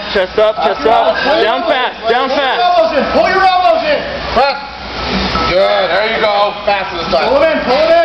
up, chest up, chest up. Down fast, down fast. Pull your Elbows in. Pull your elbows in. Press. Good. There you go. Faster this time. Pull it in. Pull it in.